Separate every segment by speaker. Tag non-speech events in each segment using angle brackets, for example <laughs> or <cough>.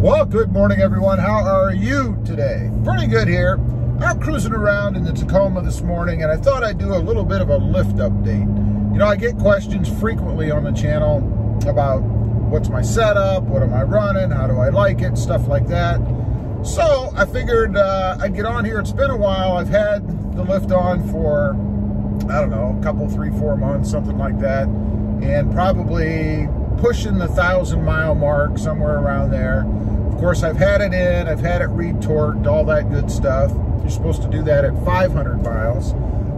Speaker 1: Well, good morning, everyone. How are you today? Pretty good here. I'm cruising around in the Tacoma this morning, and I thought I'd do a little bit of a lift update. You know, I get questions frequently on the channel about what's my setup, what am I running, how do I like it, stuff like that. So I figured uh, I'd get on here. It's been a while. I've had the lift on for, I don't know, a couple, three, four months, something like that, and probably pushing the thousand mile mark, somewhere around there. Of course, I've had it in, I've had it retorqued, all that good stuff. You're supposed to do that at 500 miles.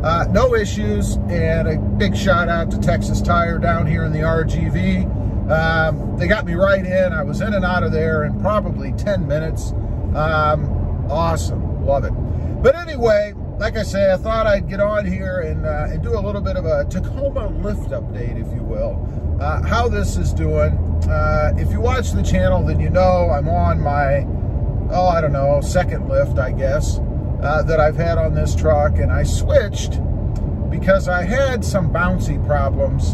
Speaker 1: Uh, no issues, and a big shout out to Texas Tire down here in the RGV. Um, they got me right in. I was in and out of there in probably 10 minutes. Um, awesome, love it. But anyway, like I say, I thought I'd get on here and, uh, and do a little bit of a Tacoma lift update, if you will. Uh, how this is doing. Uh, if you watch the channel, then you know I'm on my, oh, I don't know, second lift, I guess, uh, that I've had on this truck. And I switched because I had some bouncy problems.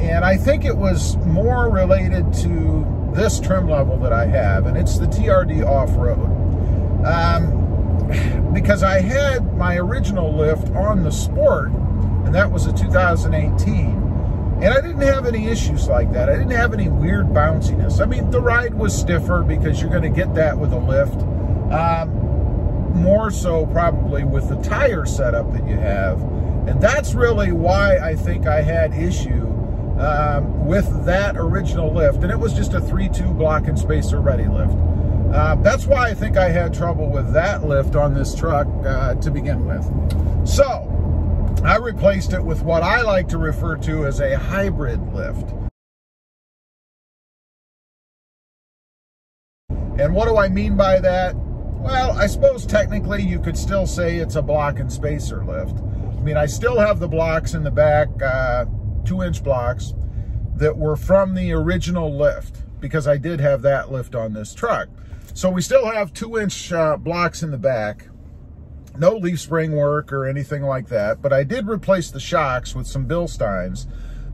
Speaker 1: And I think it was more related to this trim level that I have, and it's the TRD off-road. Um, because I had my original lift on the Sport, and that was a 2018. And I didn't have any issues like that. I didn't have any weird bounciness. I mean, the ride was stiffer because you're going to get that with a lift. Um, more so probably with the tire setup that you have. And that's really why I think I had issue um, with that original lift. And it was just a 3-2 block and spacer ready lift. Uh, that's why I think I had trouble with that lift on this truck uh, to begin with. So, I replaced it with what I like to refer to as a hybrid lift. And what do I mean by that? Well, I suppose technically you could still say it's a block and spacer lift. I mean, I still have the blocks in the back, uh, two inch blocks that were from the original lift because I did have that lift on this truck. So we still have two inch uh, blocks in the back, no leaf spring work or anything like that, but I did replace the shocks with some Bilsteins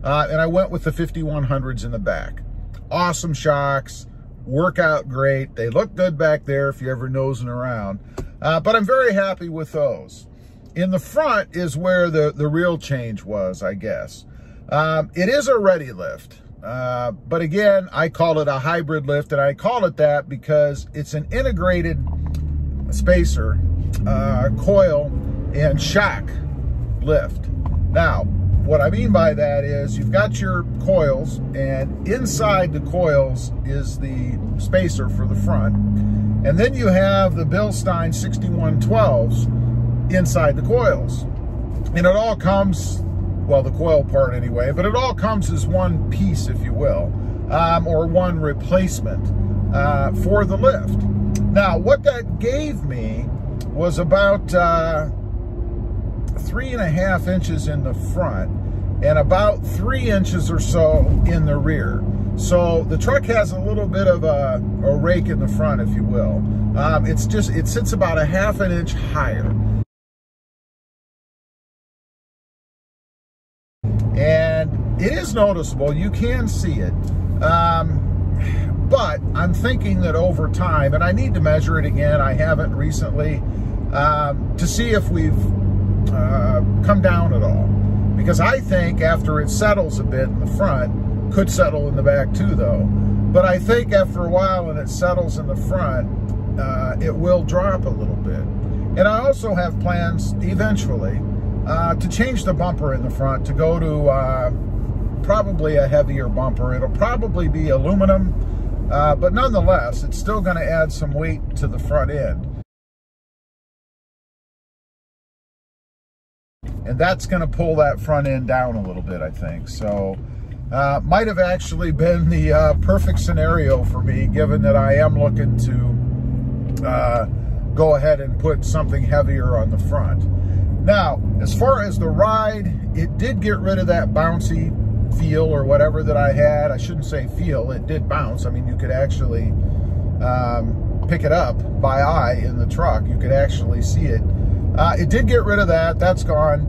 Speaker 1: uh, and I went with the 5100s in the back. Awesome shocks, work out great. They look good back there if you're ever nosing around, uh, but I'm very happy with those. In the front is where the, the real change was, I guess. Um, it is a ready lift. Uh, but again, I call it a hybrid lift, and I call it that because it's an integrated spacer, uh, coil, and shock lift. Now, what I mean by that is you've got your coils, and inside the coils is the spacer for the front. And then you have the Bilstein 6112s inside the coils. And it all comes well, the coil part anyway, but it all comes as one piece, if you will, um, or one replacement uh, for the lift. Now, what that gave me was about uh, three and a half inches in the front and about three inches or so in the rear. So the truck has a little bit of a, a rake in the front, if you will. Um, it's just, it sits about a half an inch higher. It is noticeable, you can see it. Um, but I'm thinking that over time, and I need to measure it again, I haven't recently, um, to see if we've uh, come down at all. Because I think after it settles a bit in the front, could settle in the back too though, but I think after a while and it settles in the front, uh, it will drop a little bit. And I also have plans eventually uh, to change the bumper in the front to go to uh, probably a heavier bumper. It'll probably be aluminum, uh, but nonetheless, it's still going to add some weight to the front end. And that's going to pull that front end down a little bit, I think. So, uh, might have actually been the uh, perfect scenario for me, given that I am looking to uh, go ahead and put something heavier on the front. Now, as far as the ride, it did get rid of that bouncy feel or whatever that I had. I shouldn't say feel, it did bounce. I mean, you could actually um, pick it up by eye in the truck. You could actually see it. Uh, it did get rid of that. That's gone.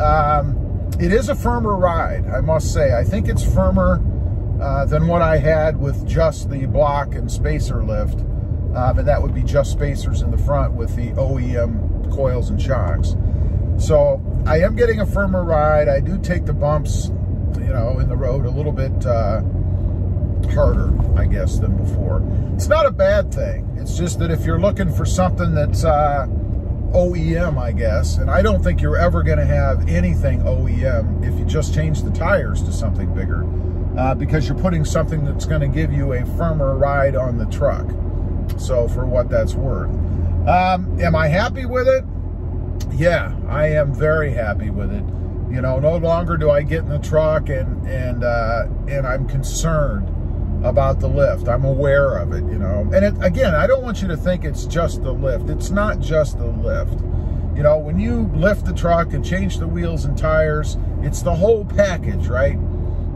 Speaker 1: Um, it is a firmer ride, I must say. I think it's firmer uh, than what I had with just the block and spacer lift. Um, and that would be just spacers in the front with the OEM coils and shocks. So I am getting a firmer ride. I do take the bumps, you know, in the road a little bit uh, harder, I guess, than before. It's not a bad thing. It's just that if you're looking for something that's uh, OEM, I guess, and I don't think you're ever going to have anything OEM if you just change the tires to something bigger uh, because you're putting something that's going to give you a firmer ride on the truck. So for what that's worth. Um, am I happy with it? Yeah, I am very happy with it. You know, no longer do I get in the truck and and uh, and I'm concerned about the lift. I'm aware of it, you know. And it, again, I don't want you to think it's just the lift. It's not just the lift. You know, when you lift the truck and change the wheels and tires, it's the whole package, right?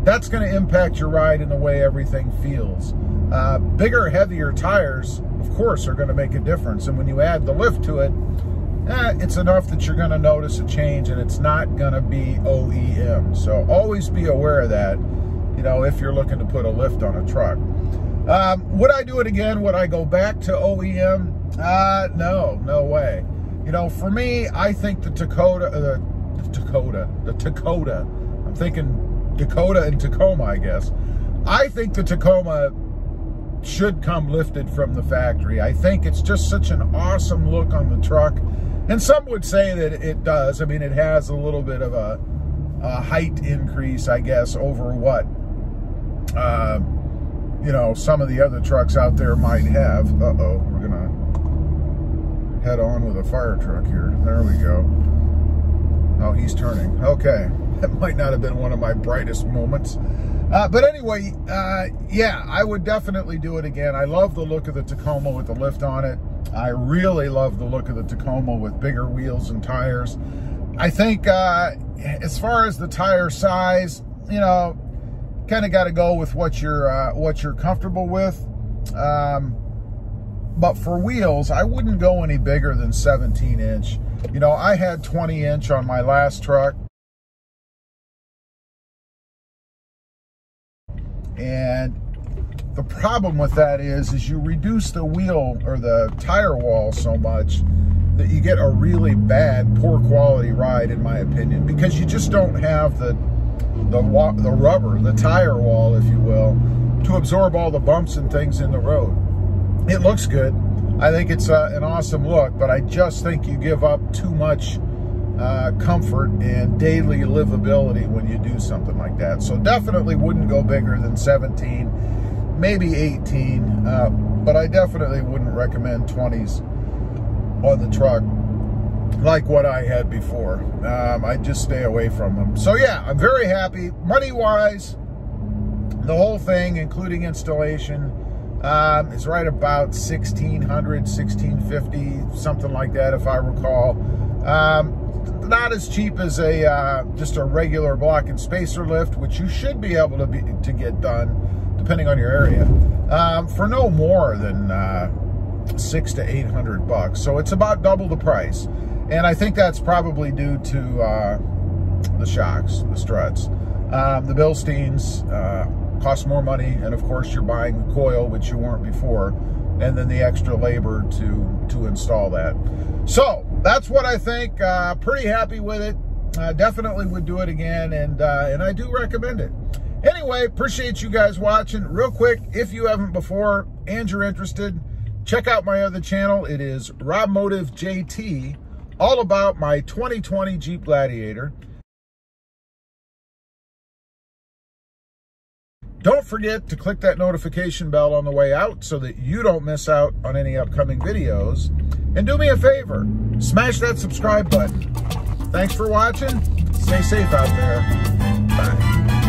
Speaker 1: That's going to impact your ride and the way everything feels. Uh, bigger, heavier tires, of course, are going to make a difference. And when you add the lift to it, eh, it's enough that you're going to notice a change and it's not going to be OEM. So always be aware of that, you know, if you're looking to put a lift on a truck. Um, would I do it again? Would I go back to OEM? Uh, no, no way. You know, for me, I think the Dakota, uh, the Dakota, the Dakota, I'm thinking Dakota and Tacoma, I guess. I think the Tacoma should come lifted from the factory. I think it's just such an awesome look on the truck. And some would say that it does. I mean, it has a little bit of a, a height increase, I guess, over what, uh, you know, some of the other trucks out there might have. Uh-oh, we're going to head on with a fire truck here. There we go. Oh, he's turning. Okay. <laughs> that might not have been one of my brightest moments. Uh, but anyway, uh, yeah, I would definitely do it again. I love the look of the Tacoma with the lift on it. I really love the look of the Tacoma with bigger wheels and tires. I think uh, as far as the tire size, you know, kind of got to go with what you're uh, what you're comfortable with. Um, but for wheels, I wouldn't go any bigger than 17 inch. You know, I had 20 inch on my last truck. And the problem with that is, is you reduce the wheel or the tire wall so much that you get a really bad, poor quality ride, in my opinion, because you just don't have the the the rubber, the tire wall, if you will, to absorb all the bumps and things in the road. It looks good. I think it's uh, an awesome look, but I just think you give up too much uh, comfort and daily livability when you do something like that. So definitely wouldn't go bigger than 17, maybe 18, uh, but I definitely wouldn't recommend 20s on the truck like what I had before. Um, I just stay away from them. So yeah, I'm very happy. Money-wise, the whole thing, including installation, um, is right about 1600 1650 something like that, if I recall. Um, not as cheap as a uh, just a regular block and spacer lift, which you should be able to be to get done, depending on your area, um, for no more than uh, six to eight hundred bucks. So it's about double the price, and I think that's probably due to uh, the shocks, the struts, um, the Bilsteins uh, cost more money, and of course you're buying the coil, which you weren't before, and then the extra labor to to install that. So that's what I think. Uh, pretty happy with it. Uh, definitely would do it again, and uh, and I do recommend it. Anyway, appreciate you guys watching. Real quick, if you haven't before and you're interested, check out my other channel. It is Rob Motive JT, all about my 2020 Jeep Gladiator. Don't forget to click that notification bell on the way out so that you don't miss out on any upcoming videos. And do me a favor, smash that subscribe button. Thanks for watching. Stay safe out there. Bye.